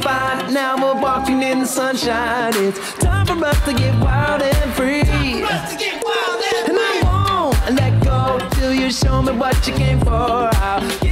find now we're walking in the sunshine. It's time for us to get wild and free. Wild and, and I won't let go till you show me what you came for. I'll